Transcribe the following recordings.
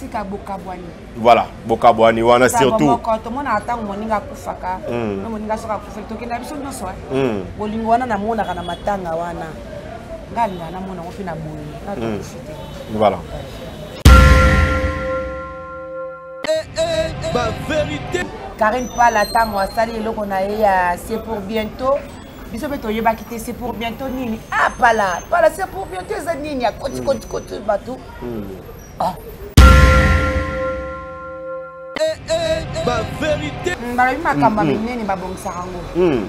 tika bokabwani voilà bokabwani wana surtout tomonaka ntango moninga akufaka no hmm. moninga soki akufeli tokenda biso nyonso eh. hmm. bolingo wana namonaka na matanga wana ngai alingaka namona yango mpe na boyi kaka hmm. tokufi te voilà eh, eh, eh. ba verité Karine Pala tango asali eloko na ye ya c'est pour bientôt biso mpe toyebaki te c'est pour bientôt nini ah pala pala c'est pour bientôt eza nini ya koti koti koti bato ah baverité hmm, balobi makambo hmm, hmm. minene babongisaka yango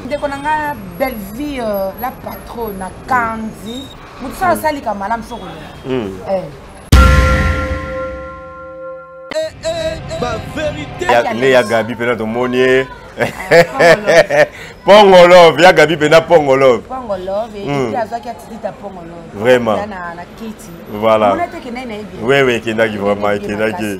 ndeko na ngai bellevie euh, la patro na kanzi moto sala asalika malamu sokolela eh. nde ya gabi mpena tomoni ye pongo love ya gabi mpena pongo love hmm. vraiment voilà wewe ekendaki vraiment ekendaki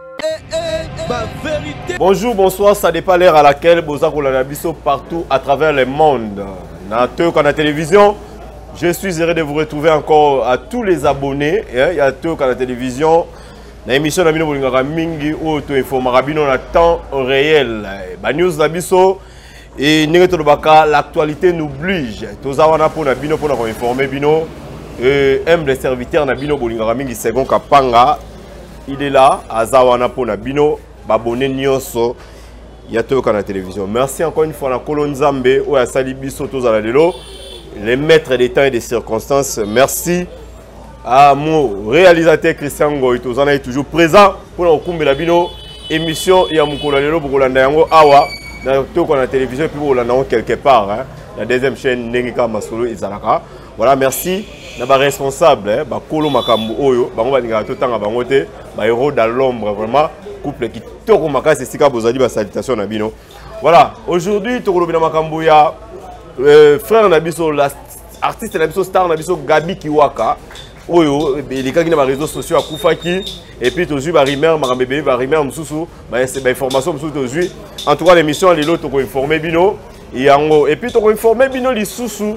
Bonjour, bonsoir, ça dépend l'heure à laquelle Bozako la biso partout à travers le monde. Na Teuk à la télévision, je suis heureux de vous retrouver encore à tous les abonnés. Hein, il y a Teuk à la télévision. Na émission na bino bolingaka mingi ou to informaka bino na temps réel. Ba news na biso e ndenge tolobaka l'actualité n'oblige toza wana mpo na bino mpo na koinforme bino e, humble serviteur na bino bolingaka mingi second kapanga idela aza wana mpo na bino babone nyonso ya toyoka na télévision merci encore une fois na nkolo nzambe oyo asali biso tozala lelo les maîtres des temps et des circonstances merci ah mo réalisateur christian ngoy toza na ye toujours présent mpona kokumbela bino émission ya mokolo ya lelo bokolanda yango awa na toko na télévision epuis bokolanda yango quelque part hein, na deuxième chaîne ndenge kaka masolo ezalaka voilà merci na baresponsable hein, bakolo makambo oyo bango balingaka totanga bango te bahéros da l'ombre vraiment couple kitoko makasi esika bozali basalutation na bino voilà aujourd'hui tokolobela makambo ya euh, frère na biso last artiste na biso star na biso gabi kiwaka oyo elekaki na bareseau sociaux akufaki epuis tozwi barumeur makambo ebele barumeur mosusu bainformation mosusu tozwi en tout cas l'émission lelo tokoinforme bino yango epuis tokoinforme bino lisusu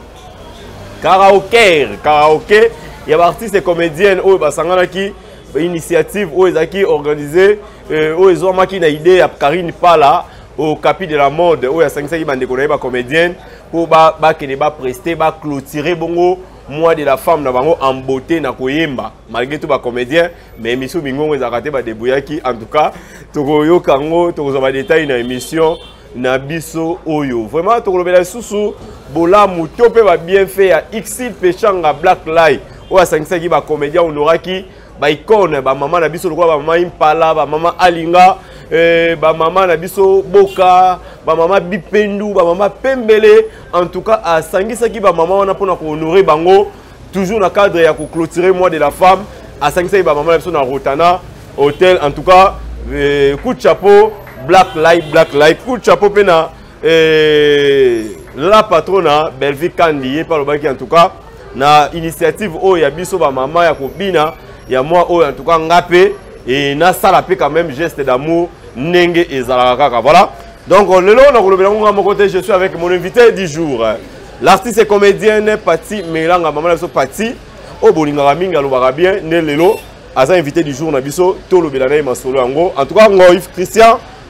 karaoker karaoke ya baartiste comédienne oyo basanganaki initiative oyo ezalaki organisé euh, oyo ezwamaki na idée ya karine pala au capi de la mode oyo asangisaki bandeko na ye bacomédienne mpo bakende ba bapreste baclotire bongo mois de la femme na bango en beauté na koyemba malgré tout bacomédien mais émission mingongo ezalaka te badebouyaki en tout cas tokoyoka yango tokozwa badetail na émission na biso oyo vraiment tokolobela lisusu bolamu to mpe babienfait ya xil pechanga black light oyo asangisaki bacomédien honoraki ba icone ba mama na biso lokola ba mama impala ba mama alinga eh, ba mama na biso boka ba mama bipendu ba mama pembele en tout cas asangisaki ba mama wana pona ko honorer bango toujours na cadre ya ko clôturer mois de la femme asangisaki ba mama na biso na Rotana hôtel en tout cas eh, coup de chapeau black light black light coup de chapeau pena Et la patrona Bellevue Kandi ye pa lobaki en tout cas na initiative oyo ya biso ba mama ya kobina ya moi oyo en tout cas nga pe et na sala pe quand même geste d'amour ndenge ezalaka kaka voilà donc lelo na kolobela ngo nga moko te je suis avec mon invité du jour l'artiste et comédienne Patty Melanga maman na biso Patty oyo bolingaka mingi alobaka bien nde lelo aza invité du jour na biso tolobela na ye masolo yango en tout cas ngoif christian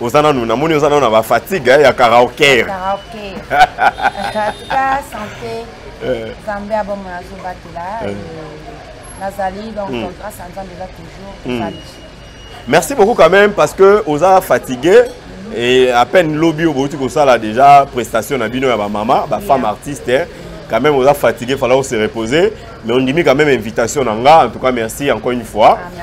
oza nanu namoni oza nanu na ba fatigue eh, ya karaoker karaoker atika santé eh. nzambe abomona azobatela eh. nazali donc hmm. grâce ya nzambe eza toujours hmm. merci beaucoup quand même parce que oza fatigue hmm. et à peine lobi oyo bouti kosala déjà prestation na bino ya bamama bafemme artiste quand même oza fatigue fala ose reposer mais ondimi quand même invitation na nga en tout cas merci encore une fois ah,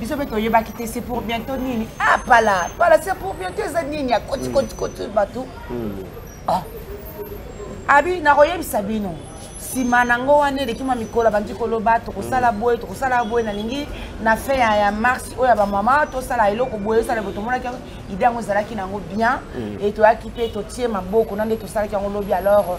biso mpe toyebaki te c'est pour bientôt nini ah pala pala c'est pour bientôt eza nini ya koti koti koti bato ah. abi nakoyebisa bino nsima na yango wana eleki mwa mikolo abandi koloba tokosala boye tokosala boye nalingi na fin ya, ya mars oyo ya bamama tosala eloko boye osala boye tomonaki yango ide yango ezalaki na yango bien mm. e toyaki mpe totie maboko na nde tosalaki yango lobi alors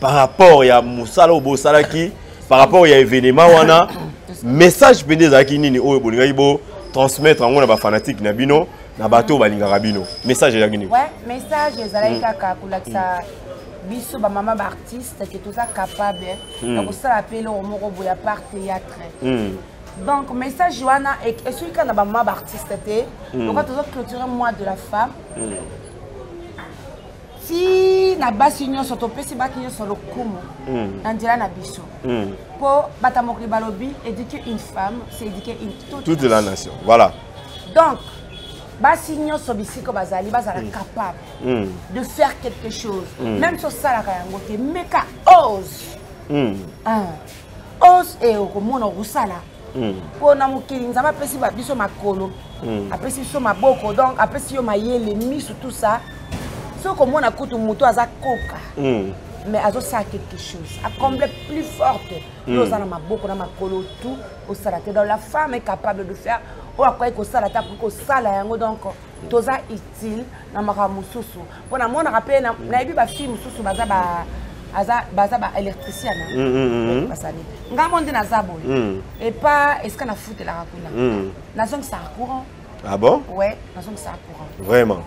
par rapport ya mosala oyo bosalaki par rapport ya événement wana message mpenza ezalaki nini oyo bolingaki bo transmettre yango na bafanatike na bino na bato oyo balingaka bino message ezalaki nini message ezalaki mm. kaka kolakisa mm. biso bamama baartiste ke toza capable mm. ya kosala mpe eloko moko boye ya part théâtre donc message wana esoki kaka na bamama baartiste te loka toza clôture mois de la femme ti na basi nyonso topesi baki nyonso lokumu mm. na nzela na biso mm. mpo bata mokili balobi éduquer une femme c'est éduquer une toute, toute la nation voilà donc basi nyonso bisika bazali bazala mm. capable mm. de faire quelque chose mm. même so osalaka yango te meka ose mm. ah. ose e okomona okosala hmm. mpo na mokili nzambe apesi ba biso makolo hmm. apesi biso maboko donc apesi yo mayele miso tout ça soki komona kutu motu aza koka hmm. mais azosala quelque chose acomble plus forte yo oza na maboko na makolo tout osala te donc la femme est capable de faire oyo akoki kosala te akoki kosala yango donc toza utile na makambo mosusu mpo namonaka mpe nayebi bafille mosusu baza ba baza ba électricien mm, mm, mm, basani ngai mo nde naza boye epa esika nafutelaka kuna nazongisaka courant ah bon ouais nazongisaka courant vraiment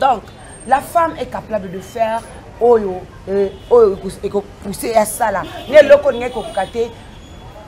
donc la femme est capable de faire oyo euh, oyo ekopousse asala na eloko olingi ekokoka te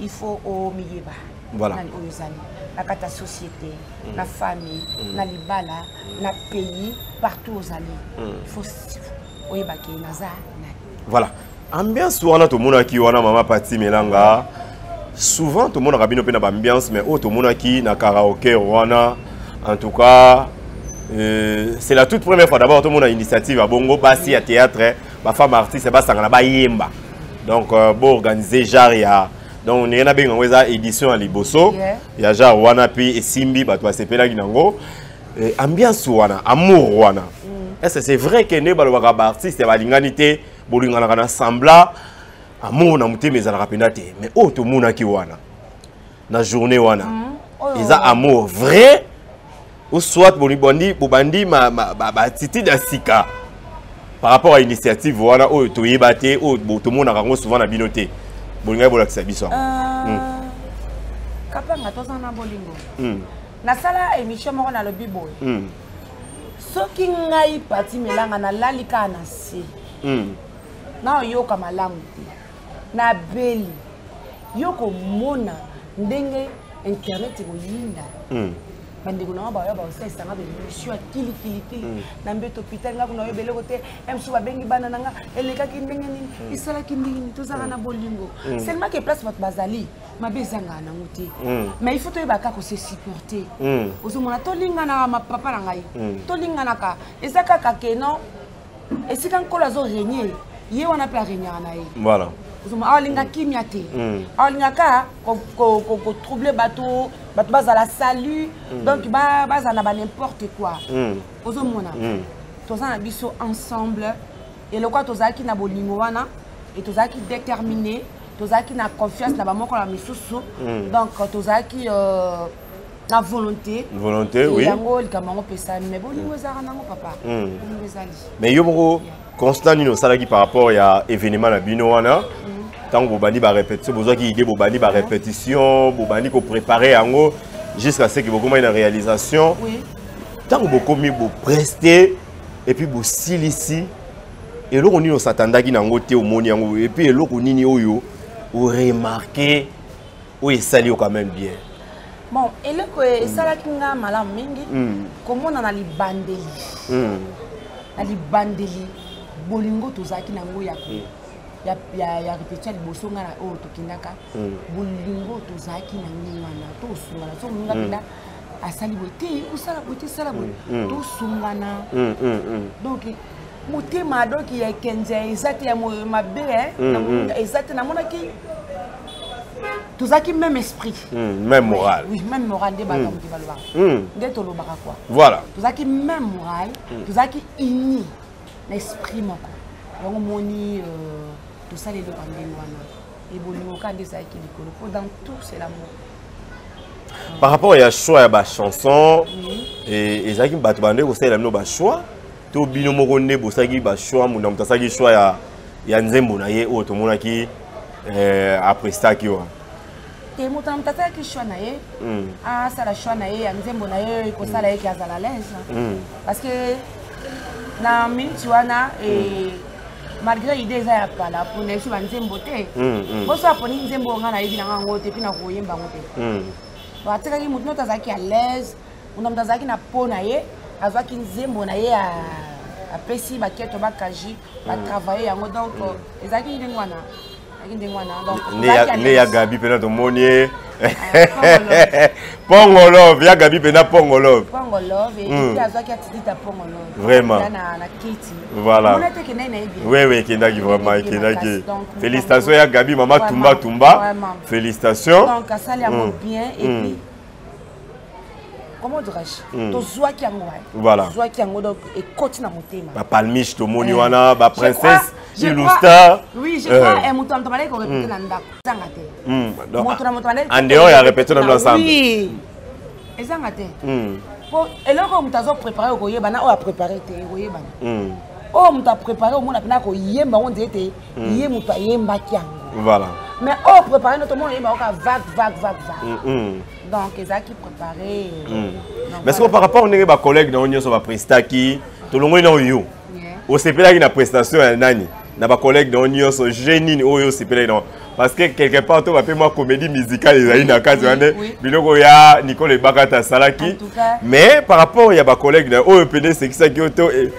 il faut omiyeba voilà. nani oyo ozali na kati ya société mm. na famille mm. na libala mm. na pays partout ozali mm. il faut oyeba ke naza nani voilà ambiance wana tomonaki wana mama pati melanga souvent tomonaka bino mpe na baambiance mais oyo tomonaki na karaoke wana en tout cas euh, c'est la toute première fois d'abord tomona initiative ya bongo basi ya théâtre bafemme artiste basangana bayemba donc euh, bo organiser genre ya donc ndenge nabenga yango eza édition ya liboso yeah. ya genre wana mpe esimbi bato basepelaki na yango eh, ambiance wana amour wana mm. est ce c'est vrai ke nde balobaka baartiste ya balingani te bolinganaka na sembla amour na motema ezalaka mpenza te mais oyo tomonaki wana na journée wana mm. eza amour vrai ou soit bolibandi bobandi baatitude ya sika par rapport à initiative wana oyo toyeba te oyo tomonaka yango souvent na bino te bolingaki bolakisa biso yango euh, hmm. kapanga toza na bolingo hmm. nasala émission moko nalobi boye hmm. soki ngai pati melanga nalali kaka na se naoyoka malamu te na beli yo komona ndenge internet ekoyinda hmm. bandeko na nga baoya baosalisa nga bemission ya kilikiliki hmm. na mbeto hôpital nga kuna oyeba eloko te msu babengi bana na nga elekaki ndenge nini hmm. esalaki ndenge nini tozalaka na bolingo seulement ke place bato bazali mabe ezangaka nango te mais il faut toyeba kaka kose supporter ozomona tolinganaka mapapa na ngai tolinganaka eza kaka keno esika nkolo azo regne ye wana mpe aregnaka na ye voilà ozoma awa alinga kimia te hmm. awa alingaka kotrouble bato bato bazala salut hmm. donc bazala na banimporte quoi hmm. ozomona toza na biso ensemble eloko tozalaki na bolingo wana e tozalaki déterminé tozalaki na confiance na bamoko na misusu donc tozalaki euh, na volonté volonté oui yango likambo yango pesani mais bolingo mm. ezalaka nango papa mm. bolingo ezali mais yo moko constant nini osalaki par rapport ya événement na bino wana ntango mm. bobandi barépétition bozwaki idée bobandi barépétition bobandi kopréparer yango jusqu'à ce que bokomaki na réalisation ntango bokomi bopreste epuis bosilisi eloko nini osatandaki na yango te omoni yango epuis eloko nini oyo oremarke oyo esali yo quand même bien bon eloko esalaki nga malamu mingi hmm. komona na libandeli hmm. na libandeli bolingo tozalaki na yango ya hmm. ya, ya, ya repetio ya liboso nga na oyo tokendaka bolingo tozalaki na ngai wana tosunga na tomoninga mpena asali boye te osala boye te sala boye mm, mm. tosungana mm, donc motema donc ya ekenze eza te ya moyo mabe eh, eza te namonaki tozalaki même esprit même moral oui même moral nde bato moke balobaka nde tolobaka kua voilà tozalaki même moral tozalaki uni na esprit moko yango omoni euh, tosaleli bandenge wana et bolingo kaka nde ezalaki likolo mpo dans tout c'est l'amour par rapport ya choix ya bachanson ezalaki bato bande kosalela bino bachoix to bino moko nde bosalaki bachoix moto na moto asalaki choix ya, ya nzembo na ye oyo tomonaki eh, aprestaki wana te moto na moto asalaki choix na ye hmm. asala choix na ye ya nzembo na ye ekosala ye ke azala lese hmm. parce que na minute wana eh, hmm. malgré idée eza ya kala mpo na biso banzembo te hmm, hmm. boso aponi nzembo oyo ngai nayebi na ngai yango te mpe na koyemba yango te hmm. atikaki motu noto azalaki à l'aise moto moto azalaki na mpo na ye azwaki nzembo na ye apesi baketo bakaji batravaille yango donc ezalaki ndenge wana nde ya gabi mpena tomoni ye pongo love ya gabi mpena pongo love hmm. vraiment voilà wewe ekendaki vraiment ekendaki félicitation ya gabi mama tumba tumba félicitation comment dirais-je hmm. tozwaki yango voilà. tozwaki yango donc ekoti na motema bapalmiche tomoni eh. wana baprincesse ilusta oui je crois eh. eh, moto na moto balaki korepete hmm. na ndako ezanga te hmm, moto na moto balaki en dehors ya repete na bino ensemble ezanga te po eloko moto azo prépare okoyebana oyo aprépare te ekoyebana oyo moto aprépare omona mpena koyemba yango nzete mm. ye moto ayembaki yango voilà mais oyo oh, préparé no tomona yemba oka vague vague vague vague mm, mm. donc ezalaki préparé mm. mais siko par rapport ndenge bacollègue na yo nyonso baprestaki tolongoli na oyo osepelaki na prestation ya nani na bacollègue na yo nyonso je nini oyo osepelaki na parce que quelque part to bape mwa comédie musicale ezali na kati wana biloko ya nicole ebakata asalaki mais par rapport ya bacollègue na oyo mpende esekisaki yo to eh,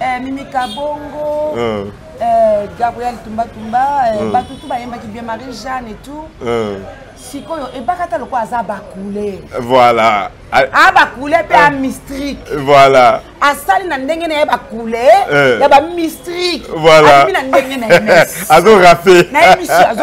Eh, Mimi Kabongo. Euh. Euh, Gabriel Tumba Tumba. Euh, euh. Batutu bayembaki bien Marie Jeanne et tout. Euh. sikoyo ebakata lokola aza bakule voilà abakule mpe a mystrique voilà asali na ndenge na ye bakule ya ba mystrique voilà na ndenge na ye azo rafe na ye misio azo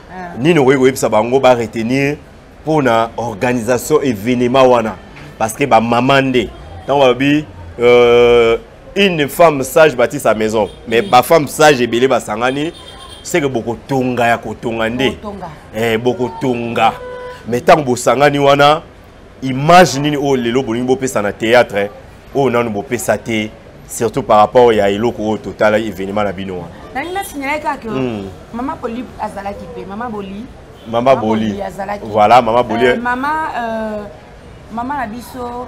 ah. nini okoki koyebisa bango ba retenir mpo na organisation événement wana parce que bamama nde ntango balobi euh, une femme sage bâtit sa maison mais bafemme sage ebele basangani seke bokotonga ya kotonga nde eh, bokotonga mais ntango bosangani wana image nini oyo lelo bolingi bopesa na théâtre oyo nanu bopesa te surtout par rapport ya eloko oyo totala événement na bino wana nalingi nasignale kaka ke hmm. mama boli azalaki mpe mama boli mama boli voilà mama boli euh, mama euh, mama na biso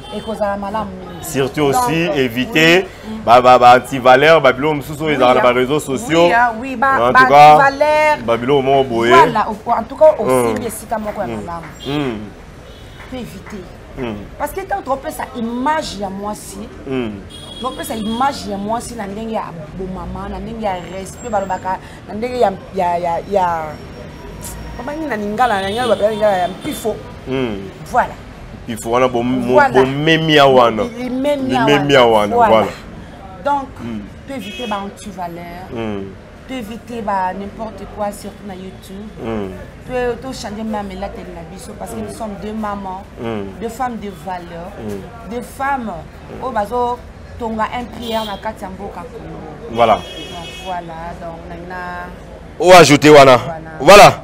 ekozala malamu mingi surtout aussi Donc, éviter oui. ba ba ba antivaleur ba biloko mosusu oyo ezalaka na ba réseaux sociaux oui, ah, oui, ba, en ba tout cas valeur ba biloko moko boye voilà en tout cas osimbi esika moko ya malamu mm. pe éviter mm. parce que ntango tokopesa image ya mwasi mm. tokopesa image ya mwasi na ndenge ya bomama na ndenge ya respect balobaka na ndenge ya ya ya, ya babangi na lingala na lingala babela lingala ya mpifo hmm. voilà il faut wana bomemia wana limemia wana voilà donc hmm. peut éviter ba antivaleur hmm. peut éviter ba n'importe quoi surtout na youtube hmm. peut to changer même la tête na biso parce que nous sommes deux mamans deux femmes de valeur deux femmes oyo oh, bazo tonga un prière na kati ya mboka kongo voilà donc voilà donc nana o ajouter wana voilà, voilà.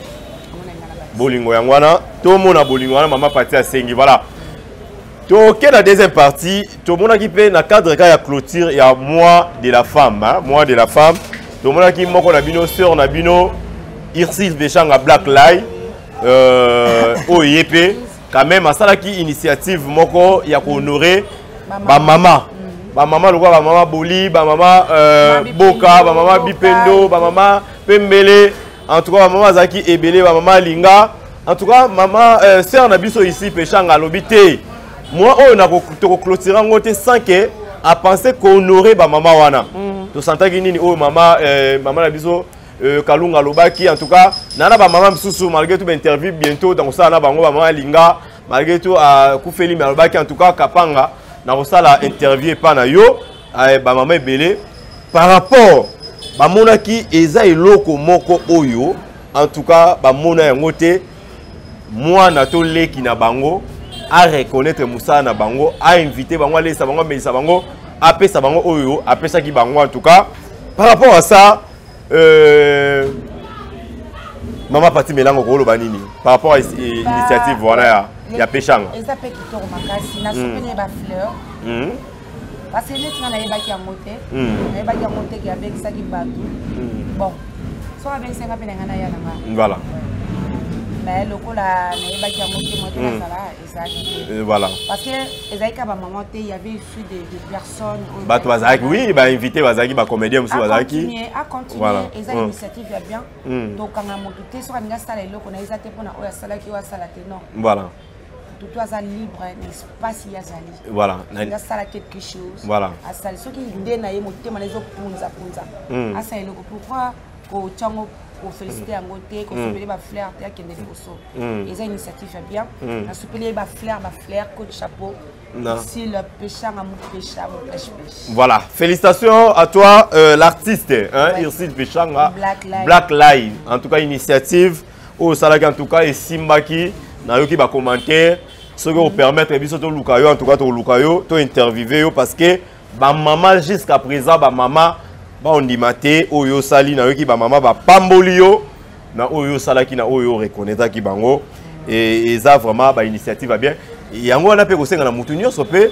bolingo yango wana tomona bolingo wana mama pati asengi voilà toke na deuxième partie tomonaki mpe na cadre ka ya clôture ya mois de la femme hein? mois de la femme tomonaki moko na bino sœur na bino ursil bechanga black lay euh, oyo ye mpe quand même asalaki initiative moko ya kohonore bamama bamama lokola bamama boli bamama euh, boka bamama bipendo bamama pembele en tout cas bamama azalaki ebele bamama alinga en tout cas mama euh, sere na biso ici peshanga alobi te mwa oyo tokoclotire yango te sans ke apense kohonore bamama wana mm. tosantaki nini oyo mama euh, mama na biso euh, kalunga alobaki en tout cas naa na bamama misusu malgré tout bainterview bientôt nakosala na bango bamama alinga malgré tout akufeli me alobaki en tout cas kapanga nakosala interview epai na yo aye ba mama ebele par rapport bamonaki eza eloko moko oyo en tout cas bamona yango te mwana to leki na bango a reconnaître mosala na bango a invite bango alesa bango amelisa bango apesa bango oyo apesaki bango en tout cas par rapport à ça euh, mama pati melango okoloba nini par rapport à initiative wana ya, ya peshanga eza mpe kitoko makasi nasopeli ye bafleur parce que neti nga nayebaki yango te hmm. nayebaki yango te ke abekisaki bato hmm. bon so abekisaki nga mpe na nga naya na nga voilà mais lokola nayebaki yango te moke hmm. nazala ezalaki te eh, voilà parce que ezalaki ka bamama te y avait ici de, de personnes bato bazalaki oui bainvité bazalaki bacomédien mosusu bazalaki acontinue eza initiative ya bien tokanga moto te soki alingi asala eloko na eza te mpona oyo asalaki oyo asala te non voilà tutu aza libre na espace ye azali voilà asala quelque chose voilà asali soki ide na ye motema na ezopunzapunza hmm. asala eloko pourquoi kotya ngo kofélicité hmm. yango te kosopele hmm. bafleur te akende liboso eza initiative ya bien nasopeli ye bafleur bafleur cote chapeau Si le pécheur a mon pécheur, mon pêche pêche. Voilà, félicitations à toi, euh, l'artiste, hein, ouais. Ursule Péchanga, Black Live. Black Live, en tout cas, initiative. oyo osalaki en tout cas esimbaki nayoki bacommentaire soki opermettre biso toluka yo en tout cas tokoluka yo tointerviewe yo parce que bamama jusqu'à présent bamama baondima te oyo osali nayoki bamama bapamboli yo na oyo osalaki na oyo oreconnaitraki bango eza vraiment bainitiative ya bien yango wana mpe kosenga na motu nyonso mpe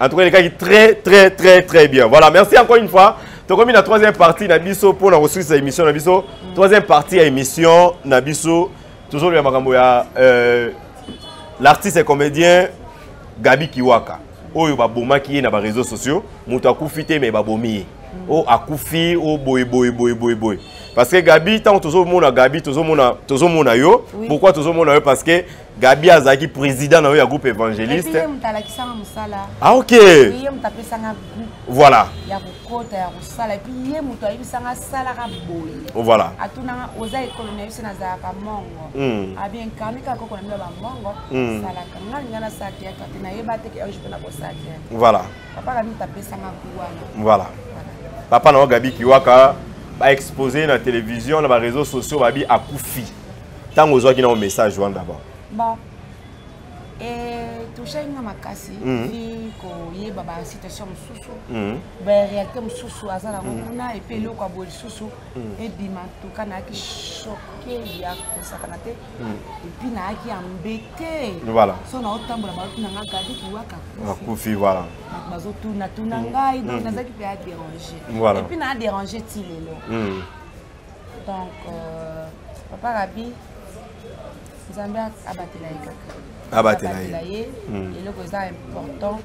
En tout cas, les gars, très, très, très, très bien. Voilà, merci encore une fois. tokomi na troisième partie na biso mpo na kosilisa émission na biso mm. troisième partie ya émission na biso tozoloba makambo ya euh, l'artiste et comédien gabi kiwaka oyo babomaki ye na bareseau sociaux moto akufi te mai babomi ye mm. o akufi o boye boye boye boye boye parce que gabi ntango tozomona gabi tozomona yo pourquoi tozomona yo parce que Gabi azalaki président na yo ya groupe évangéliste. Ye moto alakisanga mosala. Ah ok. Ye moto apesanga groupe. Voilà. Ya kokota ya kosala et puis ye moto ayebisanga asalaka boye. Oh, voilà. Atunanga oza ekolo na yo se nazalaka mongo. Mm. Abi incarne kaka koko na mila ba mongo. Mm. Salaka ngai ngai na saki ya kati na yeba te ke je peux na ko saki. Voilà. Papa Gabi tapesanga kuwana. Voilà. Papa na Gabi kiwaka ba exposer na télévision na ba réseaux sociaux babi akufi. ntango ozwaki nango message wana d'abord bon touchaki nga makasi mhm. vi koyeba basituation mosusu mhm. barealité mosusu aza nango mhm. kuna epe eloko ya boye lisusu ebima tuka nayaki shoke ya kosakana te epi nayaki ya mbete so naotambola baoki nanga gadi kiwaka akufi voilà bazotuna tuna ngai donc nazalaki mpe aderange epi naa derange ti lelo donc euh, papa rabi nzambe abatela ye kaka abatela ye hmm. eloko eza important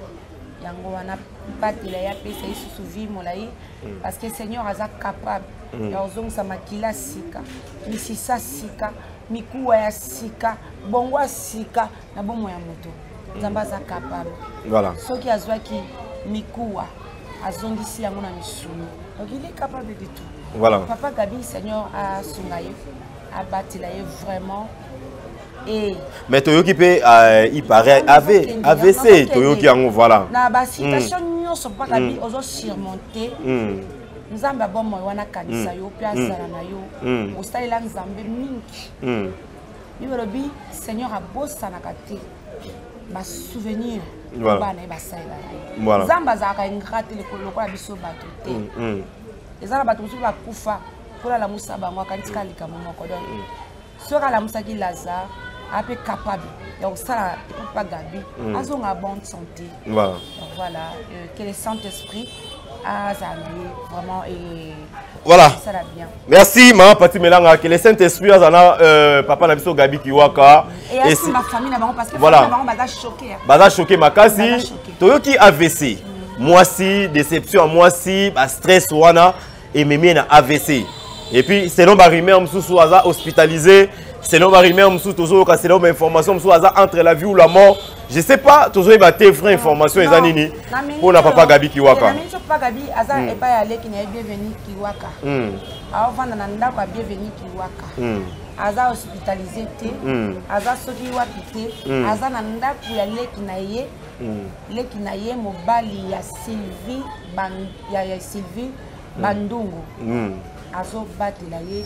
yango wana batela ye apesa ye susu vie molai hmm. parce que seigneur aza capable hmm. ya kozongisa makila sika misisa sika mikuwa ya sika bongo ya sika na bomoi ya moto nzambe aza kapable voilà. soki azwaki mikuwa azongisi yango na misuni donc il est capable de tout voilà. papa gabi seigneur asunga ye abatela ye vraiment eh. mais toyoki mpe euh, il paraît avc toyoki yango voilà na basitation mm. nyonso papa gabi mm. ozo surmonte mm. nzambe abomoi wana akanisa yo mpe azala na yo osalela nzambe mingi bible olobi seigneur abosanaka te basouvenir voilà. bana ye basalela ye voilà. nzambe azalaka ingrat te lokola biso bato te mm, mm. eza na bato mosusu bakufa mpola alamusa bango akanisika likambo moko donc mm. soki alamusaki lazare ape capable ya kosala epa gabi mm. azonga bonne santé voilà, voilà. Euh, que le saint esprit azala na ye vraiment Voilà. Merci maman Pati Melanga que le Saint-Esprit a na euh, papa na biso Gabi Kiwaka et, et si... ma famille na bango parce que voilà. bango baza choqué. Hein. Baza choqué makasi. Toyoki AVC. Mwasi déception mwasi ba stress wana et meme na AVC. Et puis selon ba rumeur mususu aza hospitalisé selon ba rumeur mosusu tozoyoka selon ba information mosusu aza entre la vie ou la mort je sais pas tozoyeba te vraie information eza nini mpo na papa gabi kiwaka papa gabi aza hmm. epai ya leki na ye bienvenu kiwaka hmm. aovanda na ndako ya bienvenu kiwaka hmm. aza hospitalize te aza soki wapi te aza na ndako ya leki na ye leki na ye mobali ya sylvie ya sylvie bandungu azobatela ye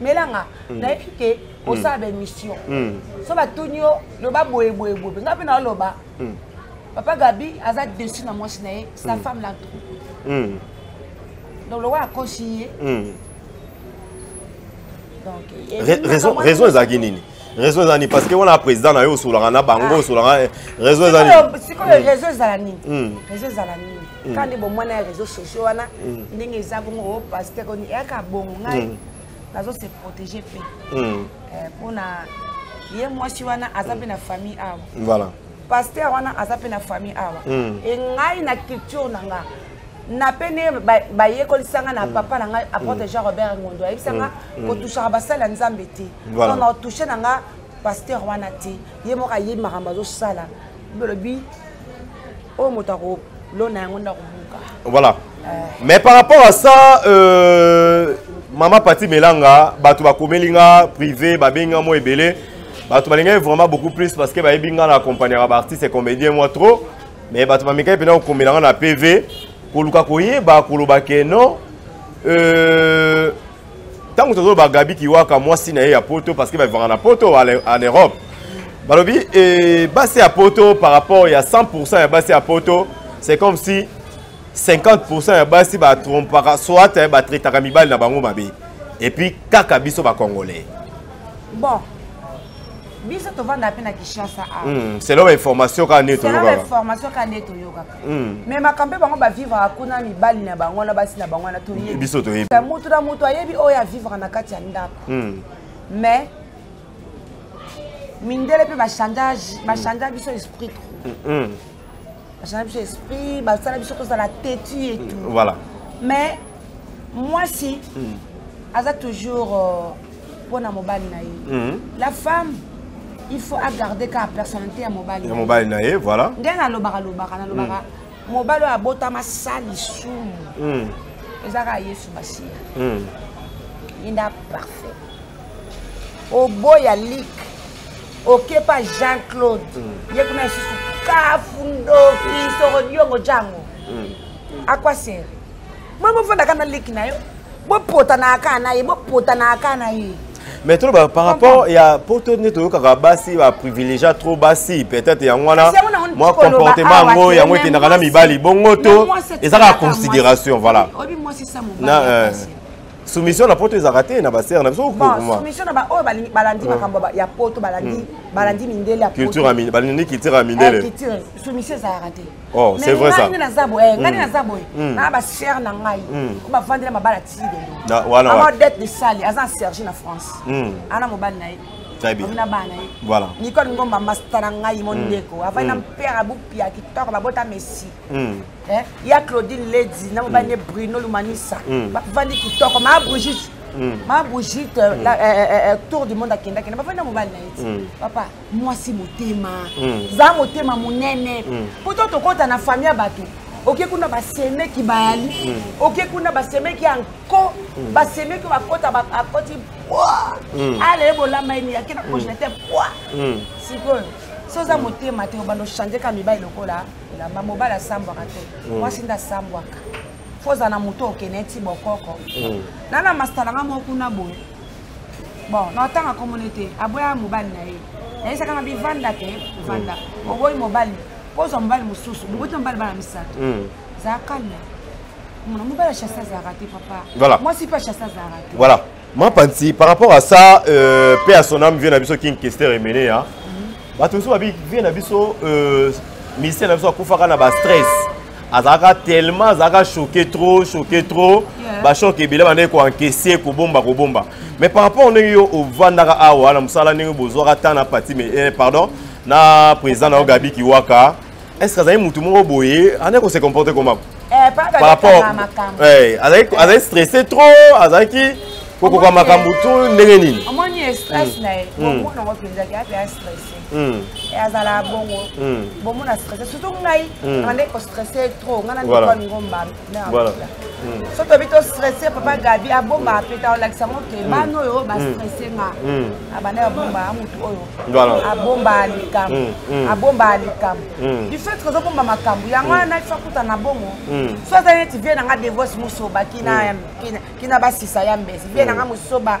melanga mm. nayebi ke mm. osala baémission mm. so batuni yo loba boye boye boye mpe ngai mpe naoloba papa gabi aza dessus na mwasi na ye sa femme la troupe donc lokola akosi ye raison ezalaki nini raison eza nini parce que wana président na yo osolaka na bango ah. osolaka eh, raison eza nini sikoyo raison ezala nini raison ezala nini mm. kaka nde bomwana ya réseau sociaux wana mm. ndenge eza bongo o oh, paster oni eyaka bongo ngai mm. nazo se protéger mpe eh, mpo na ye mwasi wana aza mpe na famille awa voilà paster wana aza mpe na famille awa e ngai na culture na nga na mpe nde bayekolisa nga na papa na ngai apotre jean robert ngondo ayebisa nga kotushaka basali ya nzambe te mpona otouche na nga pasteur wana te ye moko ayebi makambo azosala bolobi oyo moto akolona yango nde akobuka voilà euh. mais par rapport à ça euh, mama pati melanga bato bakomeli nga privé babengi nga mwa ebele bato balingaki vraiment beaucoup plus parce que bayebi nga na accompagnaka baartiste comédien mwa trop mais bato bamekaki mpenza kokomela nga na pv koluka koyeba koloba ke non euh, ntango tozoloba gabi kiwaka mwasi na ye ya poto parce que bavivaka na poto en europe balobi eh, basi ya poto par rapport ya 100 pourcent ya basi ya poto c'est comme si 50 pourcent ya basi batrompaka soit eh, batretaka mibali na bango mabe epuis kaka biso bacongolais bon biso tovanda mpe na kinshasa awa hmm, selon bainformation kaka nde toyokainformation kaka nde toyokaka Hmm. mais makambo mpe bango bavivraka kuna mibali na bango wana basi na bango wana toyebibiso toyebi motu na motu ayebi oyo avivraka na kati ya ndako hmm. mais mindele mpe bachange hmm. biso esprit trop bachange biso esprit basala biso tozala tetu et tout voilà mais mwasi aza toujours euh, mpo na mobali na ye mhm. la femme il faut agarde kaka personnalité ya mobali ya mobali na ye voilà nde nalobaka lobaka nalobaka mhm. mobali oyo abotama sa lisumu mhm. eza kaka yesu masiya ye nde aparfait oboya lik oke pa jean claude ye kuna lisusu kafu ndoki sokodiongo jango akwasere Mwa bofandaka na leki na yo bopotanaka na ye bopotanaka na ye mais toloba par rapport ya mpo to nde toyokaka basi baprivilégia trop basi peut-être yango wana mwa comportement yango yango ekendaka na mibali bongo to ezaka considération voilà euh, soumission na poto ezalaka te na basere na biso soumission na baoyo balandi ah. makambo ya poto balandi hmm. mindele ya culture balandi culture ya mindele eh, soumission ezalaka te Oh, c'est vrai ça. Mais na zabo, eh, ngani na zabo. Na ba sœur na ngai. Ko ba vendre na mabala ti de. Na wana. Ama dette de sali, aza Serge na France. Hmm. Ana mobali na ye. Très bien. Na bana ye. Voilà. Nicole Ngomba masta na ngai mon hmm. ndeko. Ava na hmm. père abu pia ki toko ba bota Messi. Hmm. Eh, ya Claudine Lady, na mobali ne Bruno Lumanisa. Ba vandi ki toko ma Brigitte. Ma Brigitte, euh, euh, euh, tour du monde akenda kenda. Ba vandi na mobali na ye. Papa. mwasi motema mm. za motema monene mm. poto tokɔta na fami ya bato oke kuna basemeki bayali mm. oke kuna basemeki ya nko mm. basemeki bakota bakoti bwa mm. aleye bolamba eni yake na congélateur bwa sikoyo so oza motema te obanda ochange ka mibali lokola elamba mobali asambwaka te mwasi nde asambwaka fo ozala na moto okende ti bokoko nana masita na ngai moko kuna boye bon na otanga komone te aboya mobali na ye nayebisaka na bivanda te vanda mm. oboyi mobali kozwa mobali mosusu boboti na mobali bana misato mm. zala kalme mona mobali achasse azalaka te papa mwasi mpe achasse azalaka te voilà mapanzi par rapport à ça euh, mpe ya son ame vie na biso king kester emene ya mhm. bato mosusu babi vie na biso euh, ministère na biso akufaka na bastress azalaka tellement azalaka choqué trop choqué trop yeah. bachoc ebele bandaki koencaisse kobomba kobomba mais par rapport ndenge yo ovandaka awa na mosala ndenge bozwaka temps na pati mais eh, pardon na président na yo gabi kiwaka est ce que azali motu moko boye ande kose comporte komako eh, par rapport eh, azali stressé trop azalaki kokoka makambo to ndenge nini omoni stress na ye omoni yango mpenzaki ape ya stress Hmm. Eh, azala bongo hmm. bomona stresse surtout ngai hmm. ande kostresse trop ngai nandekoa ningo mbambe so tobi tostresse papa gabi abombaka mpe taolakisa ngo ke bana oyo bastresse nga abanda abombaka motu oyo abombaka likambo abombaka likambo du fait que ozobomba makambo yango wana ifa kuta na bongo so aza neti vie na nga devoce mosoba kina basisa ya mbesi vie na nga mosoba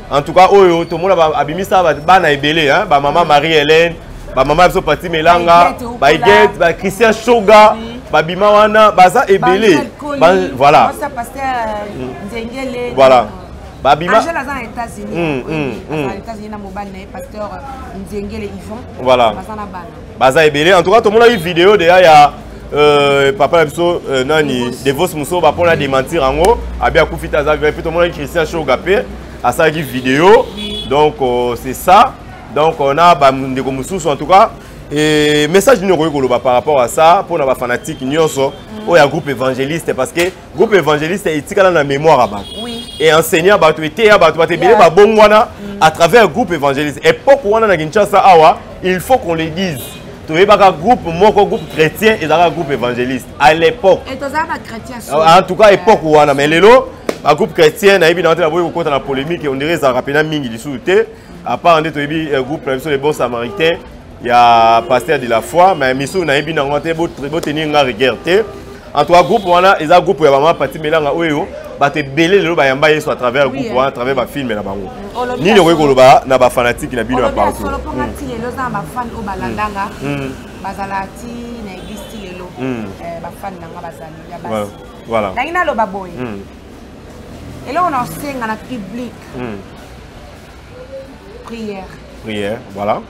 en tout cas oyo tomona abimisa bana ebele bamama marie hélène bamama ya biso pati melanga baigete bachristien shoga babima wana baza ebele voilà voilà babima aza na états-unis hmm, hmm, hmm. na mobali na ye pasteur nzengele yvon voilà baza na bana baza ebele en tout cas tomonaki video deya ya euh, papa na biso euh, nani devos moso bapona na démentir yango abi akufi te aza vrai mpe tomonaki christian shoga mpe asalaki video donc euh, c'est ça donc on a bandeko mosusu en tout cas et message nini okoki koloba par rapport à ça mpo na bafanatike nyonso oyo ya groupe évangéliste parce que groupe évangéliste etikala na mémoire ya bato oui. e enseignant bato eteya bato bato ebele yeah. babongwana mm. à travers groupe évangéliste époque wana na kinshasa awa il faut qu'on le dise toyebaka groupe moko groupe chrétien ezalaka groupe évangéliste à l'époque en tout cas époque wana mais lelo bagroupe chrétien nayebi na ntena boyi kokota na polémique ondire ezalaka mpena mingi lisusu te apart nde toyebi euh, groupe na biso les bons samaritains ya pasteur de la foi mais misusu nayebi nango te botenir nga rigueur te en tout cas groupe wana eza groupe ya bamama pati melanga oyo bato ebele lelo bayamba yesu à travers groupe wana à travers bafilme na bango nini okoki koloba na bafanatike na bino ya partout bazala ti na eglise ti lelo bafani na nga bazali ya basi nangi naloba boye eloko na osenga na publique prière prière voilà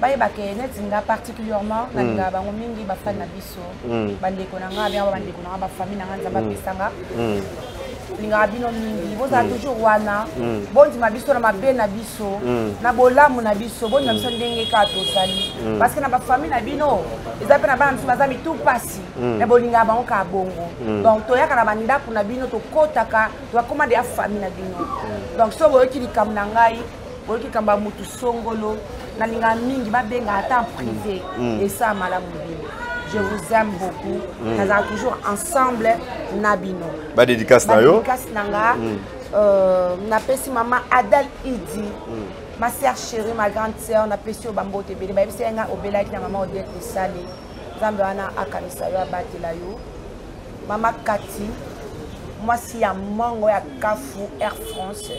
bayeba ke neti nga particulièrement mm. nalinga bango mingi bafani na biso mm. bandeko na nga bianga bandeko na nga bafamille na nga nzambe mm. apesa nga lingaka bino mingi bozala toujours wana bondima biso na mabe na biso na bolamu na biso bondima biso ndenge kaka tozali parce que na bafamille na bino eza mpe na bana biso baza mitu mpasi me bolingaka bango kaka bongo donc toyaka na bandako na bino tokotaka tokakoma deya famille na bino donc soki boyoki likambo na ngai oyoki likambo ya motu songolo nalingaka mingi babenga ata en privé mm. mm. esa malamu bino je vous aime beaucoup mm. nazala toujours ensemble na bino badédicace na yo badédicace na nga mm. euh, napesi mama adal idi mm. ma sœur chérie ma grande sœur napesi yo bambote ebele bayebisi ye nga obelaki na mama odete esali nzambe wana akanisa yo abatela yo mama kati mwasi ya mongo ya kafu air france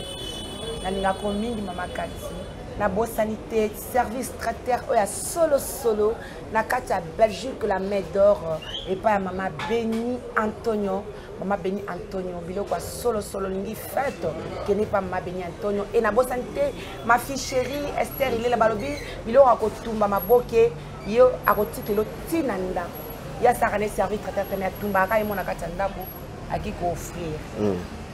nalingaka ko mingi mama kati nabosani te service tracteur oyo ya solosolo na kati ya belgique la main d'or euh, epai ya mama beni antonio mama beni antonio biloko ya solosolo olingi fete kende epai mama beni antonio e nabosani te maficherie ester ilela balobi biloko ya kotumba maboke yo akotikela otina ndako ye asaka na ye service tracteur teme atumbaka ye mona kati ya ndako aki koofrire mm.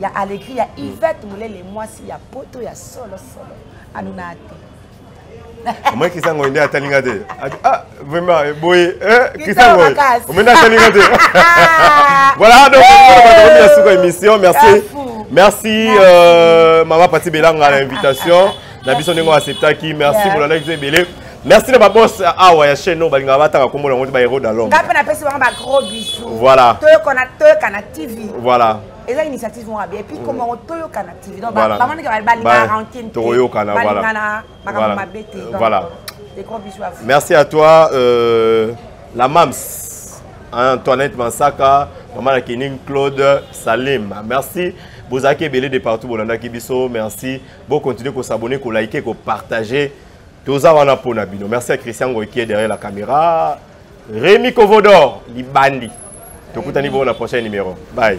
ya alegri ya ivete molele mwasi ya poto ya solo solo anuna te omoi kisango nde atali nga te ah vraiment eh, boye eh, kisango omoi nde atali nga te voilà donc bakomi ya suka émission merci merci euh, mama pati belanga na invitation na biso ndenge acceptaki merci bolandaki biso ebele merci na babos awa ya chaîne oyo balingaka batanga kombo nango te bahéros d'alom ngai mpe napesi bango bagros bisou voilà toyokana toyokana tv voilà eza initiative moko abe epuis kombo yango toyokana tv donc bango ndenge balingaka rancune tokoyokana balingana makambo mabe te voilà merci à toi euh, la mams hein, antoinette mansaka mama na kening claude salim merci bozalaki ebele de partout bolandaki biso merci Bon, continuez ko s'abonner, ko liker, ko partager. Toza wana pona bino. Merci à Christian Goy qui est derrière la caméra. Rémi Kovodor, Libandi. Tokutani bon la prochaine numéro. Bye.